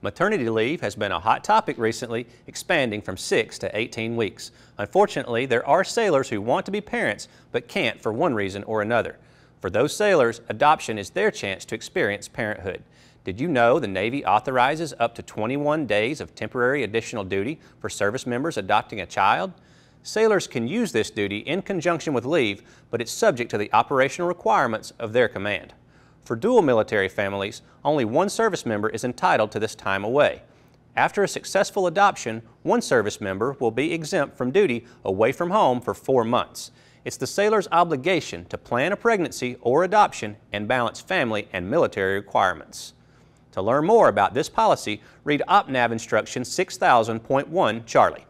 Maternity leave has been a hot topic recently, expanding from 6 to 18 weeks. Unfortunately, there are sailors who want to be parents but can't for one reason or another. For those sailors, adoption is their chance to experience parenthood. Did you know the Navy authorizes up to 21 days of temporary additional duty for service members adopting a child? Sailors can use this duty in conjunction with leave, but it's subject to the operational requirements of their command. For dual military families, only one service member is entitled to this time away. After a successful adoption, one service member will be exempt from duty away from home for four months. It's the sailor's obligation to plan a pregnancy or adoption and balance family and military requirements. To learn more about this policy, read OPNAV Instruction 6000.1 Charlie.